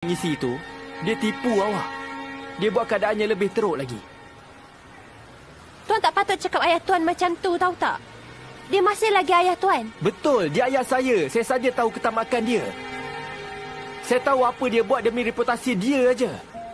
pengisi itu, dia tipu awak. Dia buat keadaannya lebih teruk lagi. Tuan tak patut cakap ayah tuan macam tu, tahu tak? Dia masih lagi ayah tuan. Betul, dia ayah saya. Saya saja tahu ketamakan dia. Saya tahu apa dia buat demi reputasi dia aja.